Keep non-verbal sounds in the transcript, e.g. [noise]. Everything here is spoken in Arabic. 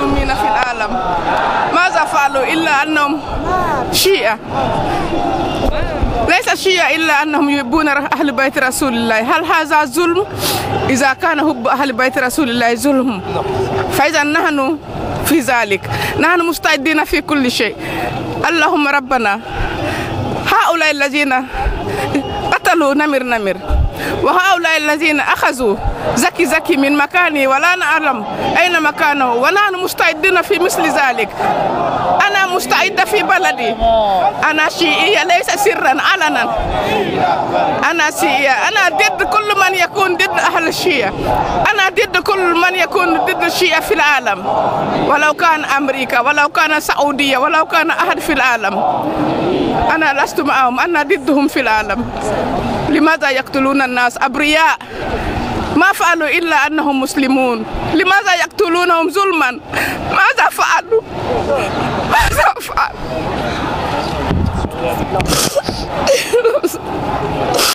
المظلومين في العالم. ماذا فعلوا إلا أنهم شيعة؟ ليس شيعة إلا أنهم يحبون أهل بيت رسول الله. هل هذا ظلم؟ إذا كان حب أهل بيت رسول الله ظلم. فإذا نحن في ذلك. نحن مستعدين في كل شيء. اللهم ربنا. هؤلاء الذين قتلوا نمر نمر. وهؤلاء الذين أخذوا زكي زكي من مكاني ولا نعلم أين مكانه ونحن مستعدين في مثل ذلك. مستعدة في بلدي. أنا شيئية ليس سرا علنا. أنا شيئية أنا ضد كل من يكون ضد أهل الشيعة. أنا ضد كل من يكون ضد الشيعة في العالم. ولو كان أمريكا ولو كان السعودية ولو كان أحد في العالم. أنا لست معهم. أنا ضدهم في العالم. لماذا يقتلون الناس؟ أبرياء. ما فعلوا إلا أنهم مسلمون. لماذا يقتلونهم ظلما؟ ماذا فعلوا؟ long. [laughs]